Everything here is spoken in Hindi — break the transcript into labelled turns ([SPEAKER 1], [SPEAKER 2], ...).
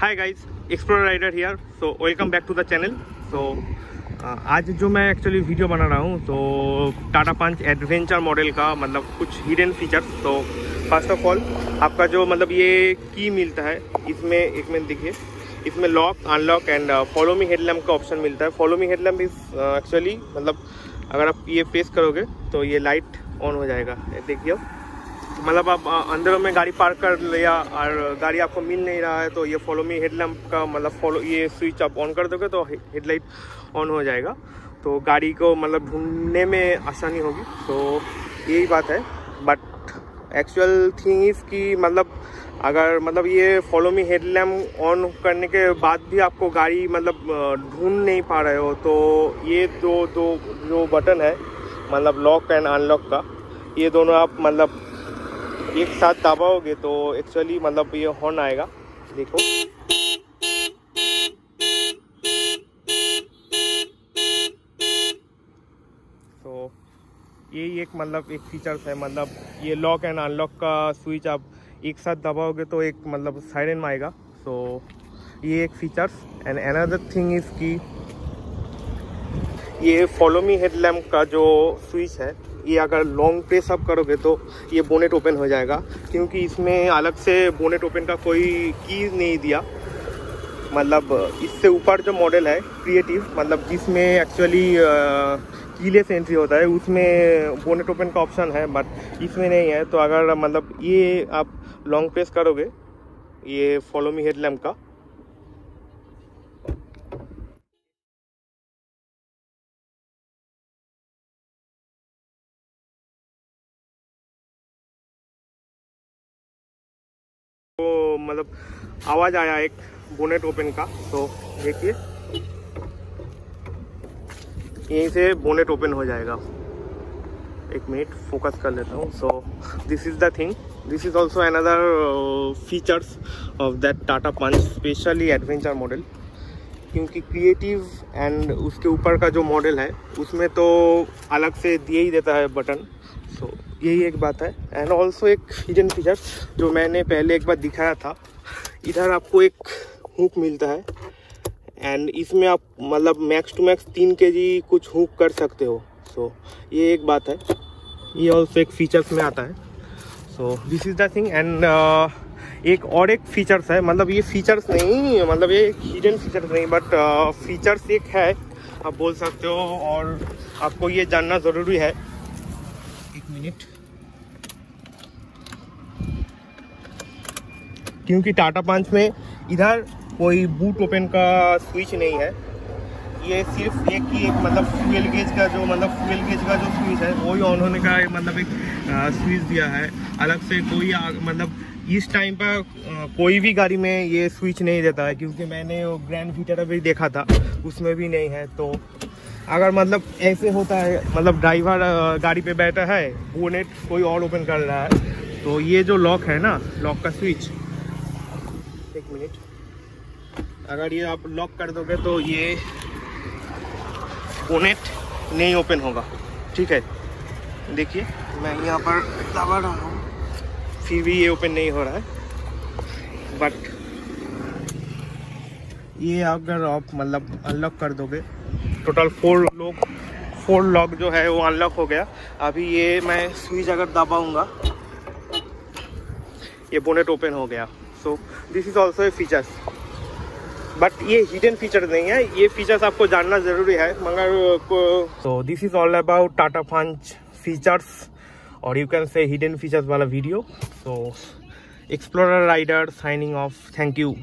[SPEAKER 1] Hi guys explore rider here so welcome back to the channel so आज जो मैं एक्चुअली वीडियो बना रहा हूँ तो टाटा पंच एडवेंचर मॉडल का मतलब कुछ हिडन फीचर्स तो फ़र्स्ट ऑफ़ ऑल आपका जो मतलब ये की मिलता है, इसमें एक मिनट देखिए। इसमें lock unlock and follow me headlamp का ऑप्शन मिलता है। Follow me headlamp is actually मतलब अगर आप ये प्रेस करोगे तो ये लाइट ऑन हो जाएगा। देखिए मतलब आप अंदर में गाड़ी पार्क कर लिया और गाड़ी आपको मिल नहीं रहा है तो ये फॉलो मी हेडलैम्प का मतलब फॉलो ये स्विच आप ऑन कर दोगे तो हेडलाइट ऑन हो जाएगा। तो गाड़ी को मतलब ढूँढने में आसानी होगी तो यही बात है। बट एक्चुअल थिंग इज़ कि मतलब अगर मतलब ये फॉलो मी हेडलैम्प ऑन करने के बाद भी आपको गाड़ी मतलब ढूंढ नहीं पा रहे हो तो ये दो दो, जो बटन है मतलब लॉक एंड अनलॉक का, ये दोनों आप मतलब एक साथ दबाओगे तो एक्चुअली मतलब ये हॉर्न आएगा। देखो। तो ये एक मतलब एक फीचर्स है मतलब ये लॉक एंड अनलॉक का स्विच आप एक साथ दबाओगे तो एक मतलब साइरन आएगा। सो ये एक features and another thing is कि ये फॉलो मी हेडलैम्प का जो स्विच है ये अगर लॉन्ग प्रेस अप करोगे तो ये बोनेट ओपन हो जाएगा। क्योंकि इसमें अलग से बोनेट ओपन का कोई की नहीं दिया। मतलब इससे ऊपर जो मॉडल है क्रिएटिव मतलब जिसमें एक्चुअली कीलेस एंट्री होता है, उसमें बोनेट ओपन का ऑप्शन है बट इसमें नहीं है। तो अगर मतलब ये आप लॉन्ग प्रेस करोगे, ये फॉलो मी हेडलैम्प का मतलब आवाज़ आया एक बोनेट ओपन का तो देखिए। यहीं से बोनेट ओपन हो जाएगा। एक मिनट फोकस कर लेता हूँ। So this is the thing this is also another features of that Tata Punch specially adventure model क्योंकि क्रिएटिव एंड उसके ऊपर का जो मॉडल है, उसमें तो अलग से दिए ही देता है बटन यही एक बात है। एंड ऑल्सो एक हिडन फीचर जो मैंने पहले एक बार दिखाया था। इधर आपको एक हुक मिलता है। एंड इसमें आप मतलब मैक्स टू मैक्स तीन के जी कुछ हुक कर सकते हो। सो so, ये एक बात है। ये ऑल्सो एक फीचर्स में आता है। So this is the thing and एक और एक फीचर्स है। मतलब ये फीचर्स नहीं मतलब ये हिडन फीचर्स नहीं बट फीचर्स uh, एक है। आप बोल सकते हो और आपको ये जानना ज़रूरी है। मिनट। क्योंकि टाटा पंच में इधर कोई बूट ओपन का स्विच नहीं है। ये सिर्फ़ एक ही एक मतलब फ्यूल गेज का जो मतलब फ्यूल गेज का जो स्विच है, वही ऑन होने का मतलब एक स्विच दिया है। अलग से कोई मतलब इस टाइम पर कोई भी गाड़ी में ये स्विच नहीं देता है, क्योंकि मैंने वो ग्रैंड फीटर अभी देखा था, उसमें भी नहीं है तो अगर मतलब ऐसे होता है मतलब ड्राइवर गाड़ी पे बैठा है बोनेट कोई और ओपन कर रहा है तो ये जो लॉक है ना लॉक का स्विच एक मिनट अगर ये आप लॉक कर दोगे तो ये बोनेट नहीं ओपन होगा। ठीक है? देखिए। मैं यहाँ पर दबा रहा हूँ, फिर भी ये ओपन नहीं हो रहा है। बट ये अगर आप मतलब अनलॉक कर दोगे total four lock four lock जो है वो अनलॉक हो गया। अभी ये मैं स्विच अगर दबाऊँगा, ये बोनेट ओपन हो गया। So this is also a features but ये हिडन फीचर नहीं है, ये फीचर्स आपको जानना ज़रूरी है। मगर so this is all about Tata Punch features और you can say hidden features वाला video so explorer rider signing off thank you